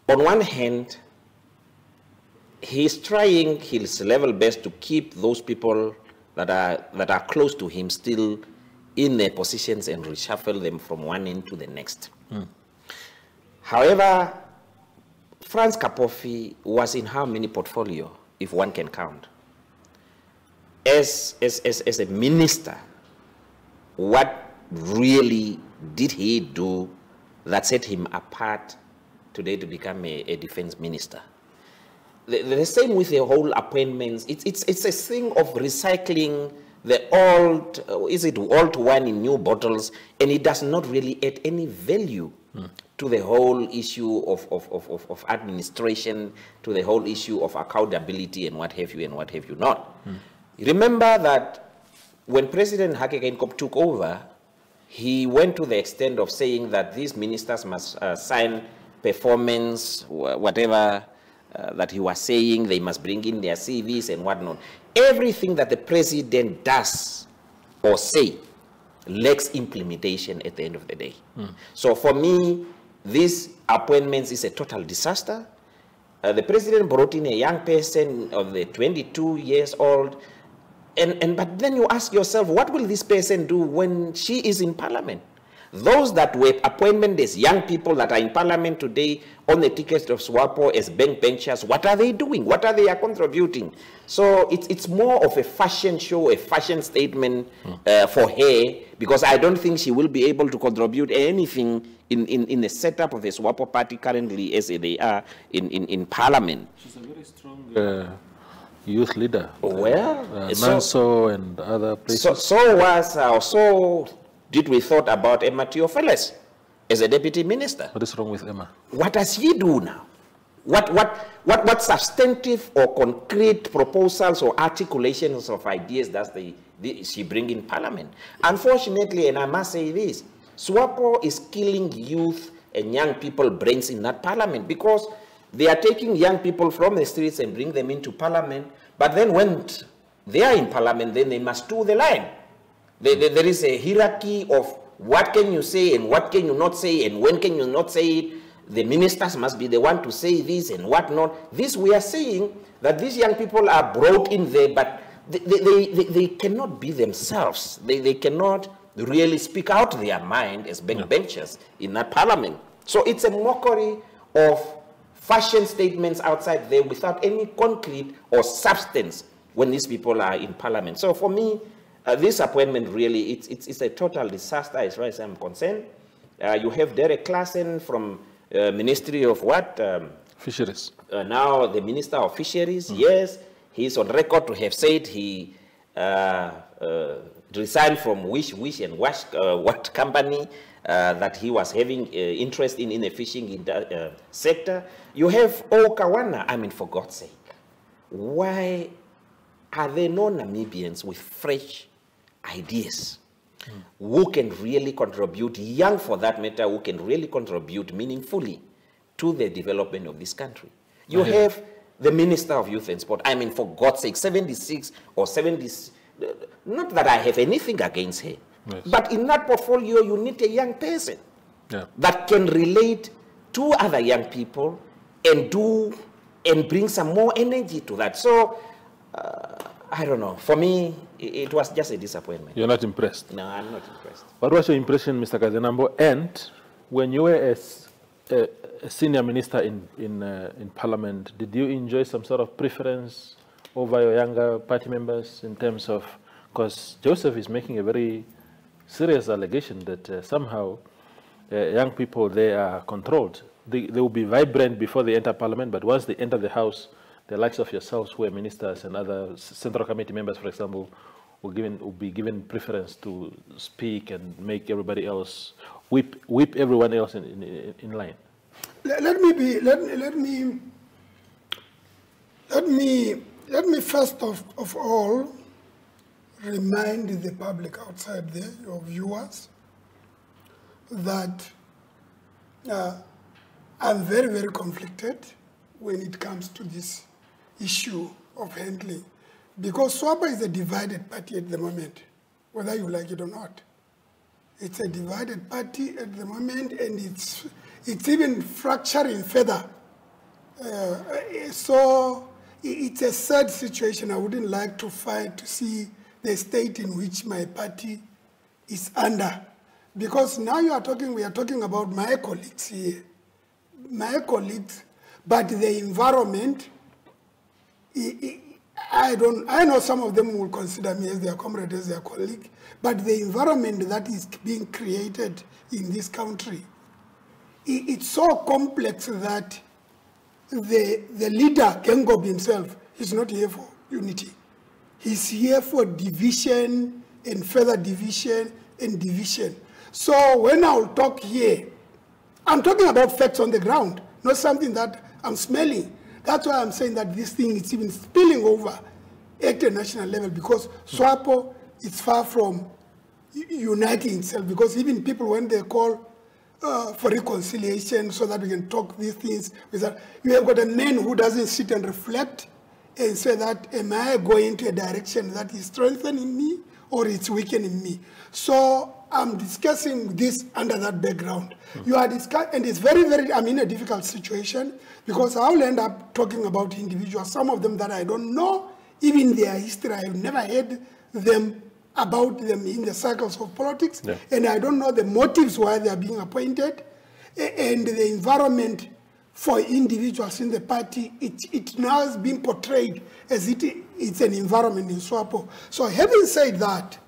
on one hand, he's trying his level best to keep those people that are, that are close to him still in their positions and reshuffle them from one end to the next. Mm. However, Franz Kapofi was in how many portfolio, if one can count? As, as, as, as a minister, what really did he do that set him apart today to become a, a defense minister? The, the, same with the whole appointments. It's, it's, it's a thing of recycling the old, uh, is it old wine in new bottles, and it does not really add any value mm. to the whole issue of, of, of, of, administration, to the whole issue of accountability and what have you and what have you not. Mm. Remember that when President Geingob took over, he went to the extent of saying that these ministers must uh, sign performance, whatever uh, that he was saying, they must bring in their CVs and whatnot. Everything that the president does or say lacks implementation at the end of the day. Mm. So for me, this appointments is a total disaster. Uh, the president brought in a young person of the 22 years old, and, and but then you ask yourself, what will this person do when she is in parliament? Those that were appointment as young people that are in parliament today on the ticket of SWAPO as bank benchers, what are they doing? What are they contributing? So it's, it's more of a fashion show, a fashion statement uh, for her, because I don't think she will be able to contribute anything in, in, in the setup of the SWAPO party currently as they are in, in, in parliament. She's a very strong uh, youth leader. Well, uh, so, and other places. So, so was, uh, so did we thought about Emma Theophilus as a deputy minister? What is wrong with Emma? What does he do now? What, what, what, what substantive or concrete proposals or articulations of ideas does the, the, she bring in parliament? Unfortunately, and I must say this, SWAPO is killing youth and young people brains in that parliament because they are taking young people from the streets and bring them into parliament, but then when they are in parliament, then they must do the line. There is a hierarchy of what can you say and what can you not say and when can you not say it. The ministers must be the one to say this and what not. This we are saying that these young people are brought in there, but they, they, they, they cannot be themselves. They, they cannot really speak out their mind as backbenchers yeah. in that parliament. So it's a mockery of fashion statements outside there without any concrete or substance when these people are in parliament. So for me, uh, this appointment really, it's, it's, it's, a total disaster as far as I'm concerned. Uh, you have Derek Klazen from uh, Ministry of what? Um, Fisheries. Uh, now the Minister of Fisheries, mm. yes. He's on record to have said he uh, uh, resigned from Wish, Wish and Wash, what company that he was having interest in in the fishing sector. You have Okawana, I mean, for God's sake. Why are there no Namibians with fresh ideas mm. who can really contribute, young for that matter, who can really contribute meaningfully to the development of this country. You have the Minister of Youth and Sport, I mean, for God's sake, 76 or 70, not that I have anything against her, yes. but in that portfolio, you need a young person yeah. that can relate to other young people and do and bring some more energy to that. So, uh, I don't know. For me, it was just a disappointment. You're not impressed? No, I'm not impressed. What was your impression, Mr. Kazenambo? And when you were as a, a senior minister in, in, uh, in parliament, did you enjoy some sort of preference over your younger party members in terms of, because Joseph is making a very serious allegation that uh, somehow uh, young people they are controlled. They, they will be vibrant before they enter parliament, but once they enter the house, the likes of yourselves, who are ministers and other central committee members, for example, will, given, will be given preference to speak and make everybody else, whip, whip everyone else in, in, in line. Let, let me be, let, let me, let me, let me first of, of all remind the public outside there, your viewers, that uh, I'm very, very conflicted when it comes to this issue of handling. Because SWAPO is a divided party at the moment, whether you like it or not. It's a divided party at the moment, and it's, it's even fracturing further. Uh, so it's a sad situation. I wouldn't like to fight to see the state in which my party is under. Because now you are talking, we are talking about my colleagues here, my colleagues, but the environment, I don't, I know some of them will consider me as their comrade, as their colleague, but the environment that is being created in this country, it's so complex that the, the leader, Geingob himself, is not here for unity. He's here for division and further division and division. So when I'll talk here, I'm talking about facts on the ground, not something that I'm smelling. That's why I'm saying that this thing is even spilling over at a national level because SWAPO is far from uniting itself because even people when they call uh, for reconciliation so that we can talk these things, you have got a man who doesn't sit and reflect and say that, am I going to a direction that is strengthening me or it's weakening me? So I'm discussing this under that background. Mm. You are discussing, and it's very, very, I'm in a difficult situation because I'll end up talking about individuals, some of them that I don't know, even their history. I've never heard them about them in the circles of politics, yeah. and I don't know the motives why they are being appointed, and the environment for individuals in the party, it, it now has been portrayed as it, it's an environment in SWAPO. So having said that,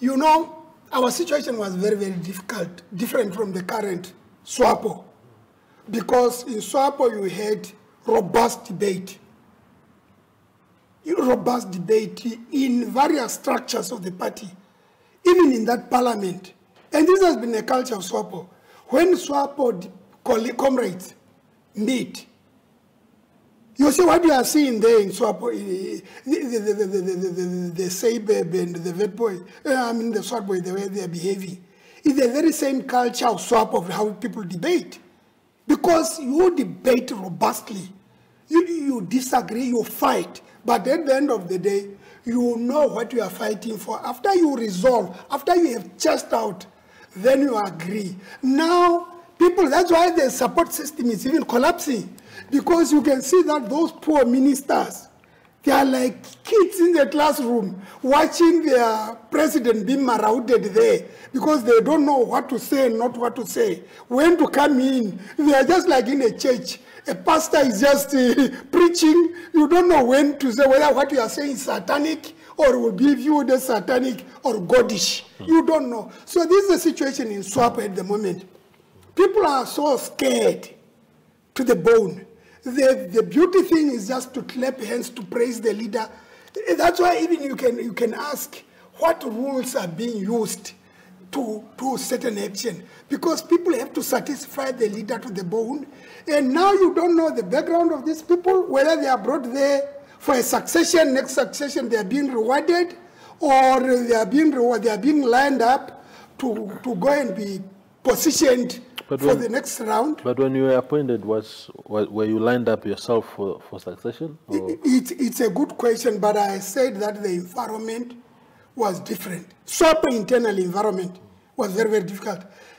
you know, our situation was very, very difficult, different from the current SWAPO. Because in SWAPO you had robust debate, robust debate in various structures of the party, even in that parliament. And this has been a culture of SWAPO. When SWAPO comrades meet. You see what you are seeing there in Swapo, eh, eh, the, the, the, the, the, the, the Seibeb and the Vetboy, eh, I mean the Swartbooi, the way they are behaving, is the very same culture of swap of how people debate. Because you debate robustly. You, you disagree, you fight. But at the end of the day, you know what you are fighting for. After you resolve, after you have chest out, then you agree. Now, People, that's why the support system is even collapsing. Because you can see that those poor ministers, they are like kids in the classroom watching their president being marauded there because they don't know what to say and not what to say. When to come in, they are just like in a church. A pastor is just uh, [laughs] preaching. You don't know when to say whether what you are saying is satanic or will be viewed as satanic or godish. You don't know. So this is the situation in SWAP at the moment. People are so scared to the bone. The, the beauty thing is just to clap hands to praise the leader. That's why even you can, you can ask what rules are being used to do certain action because people have to satisfy the leader to the bone. And now you don't know the background of these people, whether they are brought there for a succession, next succession, they are being rewarded, or they are being they are being lined up to, to go and be positioned but for when, the next round. But when you were appointed, was, were you lined up yourself for, for succession? It, it, it's a good question, but I said that the environment was different. SWAP internal environment was very, very difficult.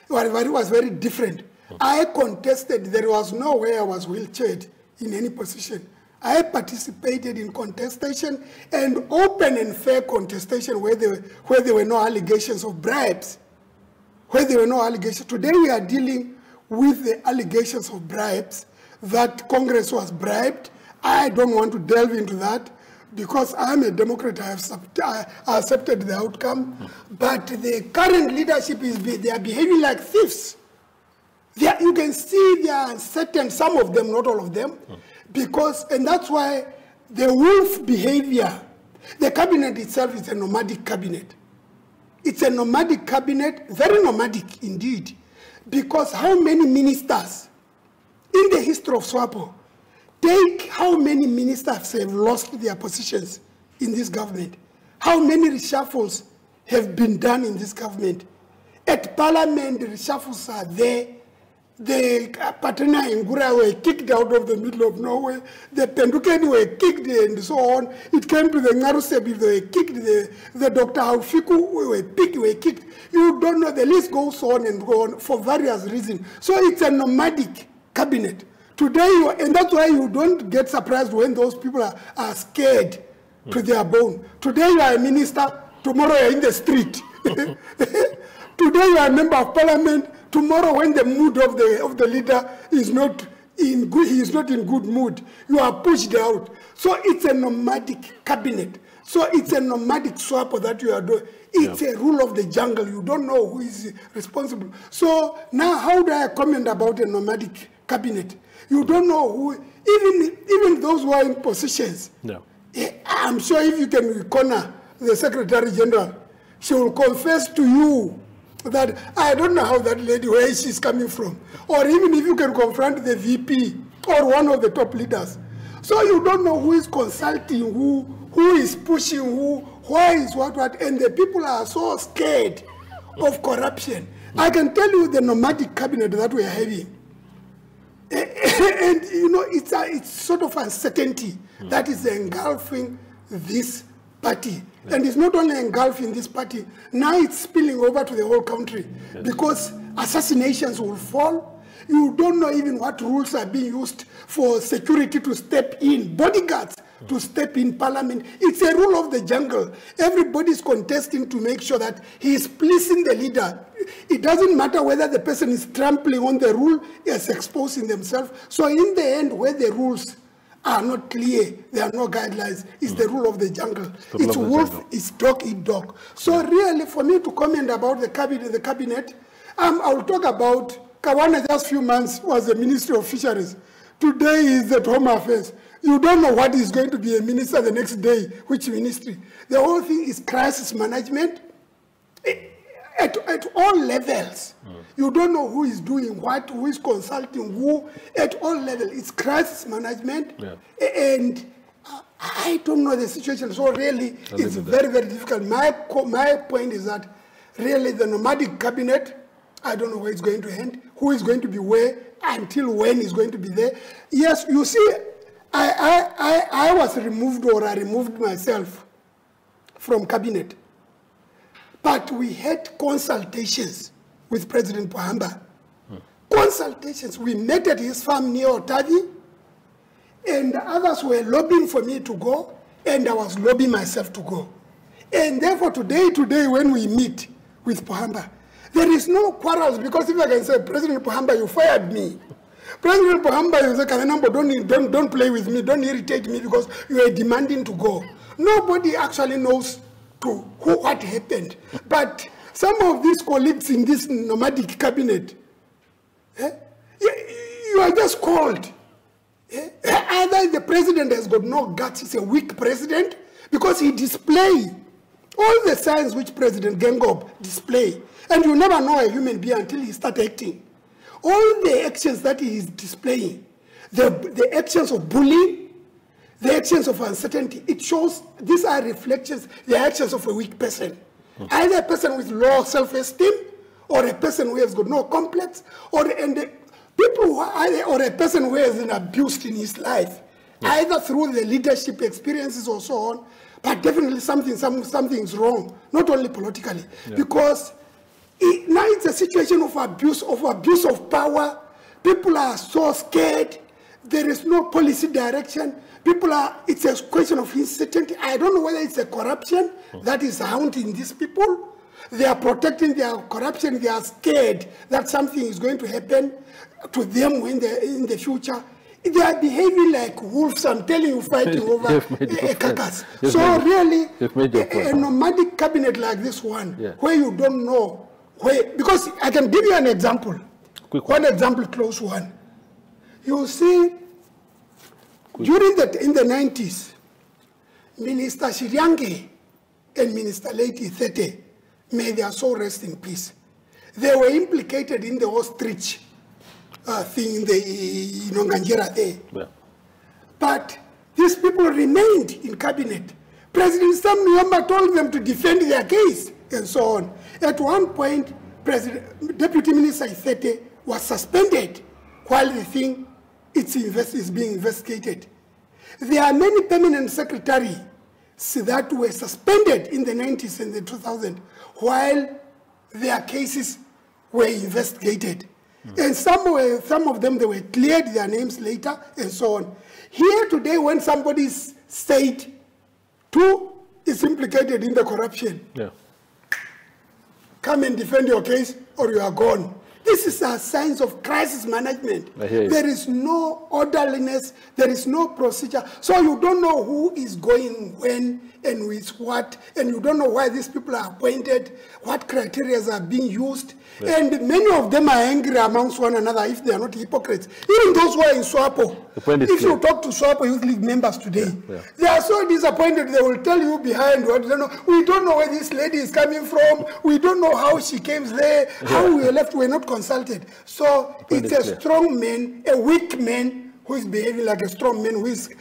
It was very different. Okay. I contested, there was no way I was wheelchaired in any position. I participated in contestation and open and fair contestation where there, where there were no allegations of bribes where there were no allegations. Today we are dealing with the allegations of bribes, that Congress was bribed. I don't want to delve into that, because I'm a Democrat, I have accepted the outcome. But the current leadership is they are behaving like thieves. Are, you can see they are certain, some of them, not all of them, because and that's why the wolf behavior. The cabinet itself is a nomadic cabinet. It's a nomadic cabinet, very nomadic indeed, because how many ministers in the history of SWAPO take how many ministers have lost their positions in this government, how many reshuffles have been done in this government. At parliament, the reshuffles are there. The Patana and Gura were kicked out of the middle of nowhere. The Pendukeni were kicked and so on. It came to the Ngarusebi, they were kicked. The, the Dr. Haufiku were picked, were kicked. You don't know, the list goes on and go on for various reasons. So it's a nomadic cabinet. Today, you, and that's why you don't get surprised when those people are, are scared to hmm. their bone. Today you are a minister, tomorrow you are in the street. [laughs] [laughs] Today you are a member of parliament, tomorrow when the mood of the, of the leader is not in good, he is not in good mood, you are pushed out. So it's a nomadic cabinet. So it's a nomadic swap that you are doing. It's a rule of the jungle. You don't know who is responsible. So now how do I comment about a nomadic cabinet? You don't know who, even, even those who are in positions. No. Eh, I'm sure if you can corner the Secretary General, she will confess to you that I don't know how that lady, where she's coming from. Or even if you can confront the VP or one of the top leaders. So you don't know who is consulting who, who is pushing who, why is what, what. And the people are so scared of corruption. I can tell you the nomadic cabinet that we are having [coughs] and you know it's a, it's sort of uncertainty that is engulfing this party. And it's not only engulfing this party now it's spilling over to the whole country because assassinations will fall. You don't know even what rules are being used for security to step in bodyguards to step in parliament. It's a rule of the jungle. Everybody's contesting to make sure that he is pleasing the leader. It doesn't matter whether the person is trampling on the rule is exposing themselves. So in the end where the rules are not clear. There are no guidelines. It's the rule of the jungle. The it's wolf jungle. it's dog eat dog. So really for me to comment about the cabinet the cabinet um, i will talk about kawana just few months was the ministry of fisheries. Today is the home affairs. You don't know what is going to be a minister the next day which ministry. The whole thing is crisis management at, at all levels. You don't know who is doing what, who is consulting who, at all levels. It's crisis management. Yeah. And I don't know the situation. So really, I'll it's very, very difficult. My, co- my point is that really the nomadic cabinet, I don't know where it's going to end, who is going to be where, until when is going to be there. Yes, you see, I, I, I, I was removed or I removed myself from cabinet. But we had consultations with President Pohamba. Consultations. We met at his farm near Otavi, and others were lobbying for me to go, and I was lobbying myself to go. And therefore, today, today, when we meet with Pohamba, there is no quarrels because if I can say, President Pohamba, you fired me. President Pohamba, you say, Kazenambo, don't, don't, don't play with me, don't irritate me because you are demanding to go. Nobody actually knows to who, what happened. But some of these colleagues in this nomadic cabinet, eh, you, you are just called. Eh, Either the president has got no guts, he's a weak president, because he display all the signs which President Geingob display. And you never know a human being until he start acting. All the actions that he is displaying, the, the actions of bullying, the actions of uncertainty, it shows these are reflections, the actions of a weak person. Either a person with low self-esteem, or a person who has got no complex, or and the people who are either, or a person who has been abused in his life, either through the leadership experiences or so on, but definitely something, some, something's wrong, not only politically, because it, now it's a situation of abuse, of abuse of power. People are so scared. There is no policy direction. People are, it's a question of uncertainty. I don't know whether it's a corruption that is haunting these people. They are protecting their corruption. They are scared that something is going to happen to them when they in the future. They are behaving like wolves. I'm telling you, fighting [laughs] over You've made your a, carcass. So made- really, a- a nomadic cabinet like this one, Yeah. where you don't know where, because I can give you an example. Quick one example, close one. You see, during the in the 90s, Minister Shiryange and Minister Lady Thete, may their soul rest in peace. They were implicated in the ostrich uh, thing in the know, there. Yeah. But these people remained in cabinet. President Sam Nujoma told them to defend their case and so on. At one point, President, Deputy Minister Ithete was suspended while the thing it's invest, is being investigated. There are many permanent secretaries that were suspended in the 90s and the 2000s while their cases were investigated. Hmm. And some, were, some of them, they were cleared their names later and so on. Here today, when somebody's state two is implicated in the corruption, Yeah. come and defend your case or you are gone. This is a signs of crisis management. I hear you. There is no orderliness, there is no procedure. So you don't know who is going when and with what, and you don't know why these people are appointed, what criteria are being used. And many of them are angry amongst one another if they are not hypocrites. Even those who are in SWAPO. The point is if you talk to SWAPO Youth League members today, yeah. they are so disappointed. They will tell you behind what they don't know. We don't know where this lady is coming from. We don't know how she came there. How we were left. We're not consulted. So it's a clear. strong man, a weak man who is behaving like a strong man who is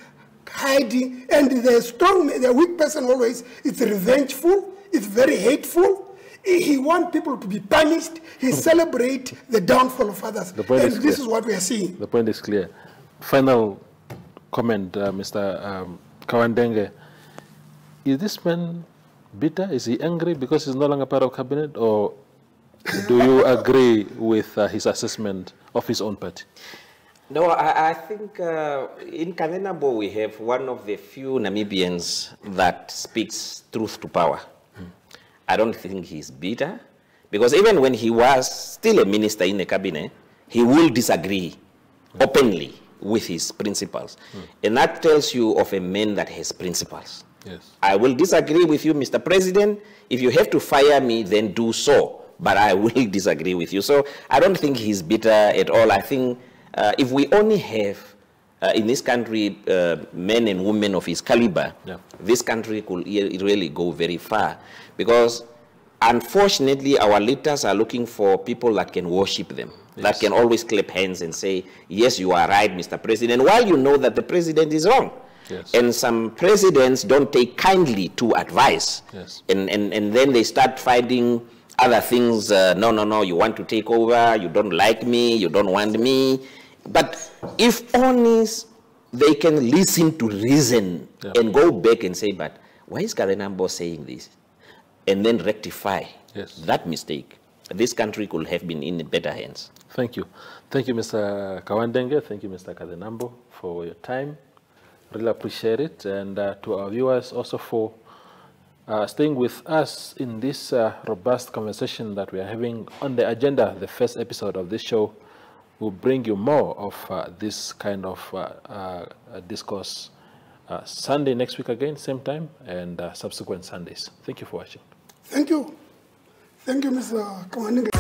hiding. And the strong, man, the weak person always is revengeful. It's very hateful. He he wants people to be punished. He celebrates the downfall of others. The point and is this clear. is what we are seeing. The point is clear. Final comment, uh, Mr. Um, Kauandenge. Is this man bitter? Is he angry because he's no longer part of cabinet, or do you [laughs] agree with uh, his assessment of his own party? No, I, I think uh, in Kazenambo we have one of the few Namibians that speaks truth to power. I don't think he's bitter, because even when he was still a minister in the cabinet, he will disagree openly with his principles. And that tells you of a man that has principles. Yes. I will disagree with you, Mr. President. If you have to fire me, then do so. But I will [laughs] disagree with you. So I don't think he's bitter at all. I think uh, if we only have uh, in this country uh, men and women of his caliber, Yeah. this country could really go very far. Because unfortunately, our leaders are looking for people that can worship them, that can always clap hands and say, Yes, you are right, Mr. President, while you know that the president is wrong. Yes. And some presidents don't take kindly to advice. Yes. And, and, and then they start finding other things. Uh, no, no, no, you want to take over. You don't like me. You don't want me. But if only they can listen to reason Yeah. and go back and say, but why is Kazenambo saying this? And then rectify Yes. that mistake. This country could have been in better hands. Thank you. Thank you, Mr. Kauandenge. Thank you, Mr. Kazenambo, for your time. Really appreciate it. And uh, to our viewers also for uh, staying with us in this uh, robust conversation that we are having on the agenda. The first episode of this show will bring you more of uh, this kind of uh, uh, discourse uh, Sunday next week again, same time, and uh, subsequent Sundays. Thank you for watching. Thank you. Thank you, Mr. Commanding.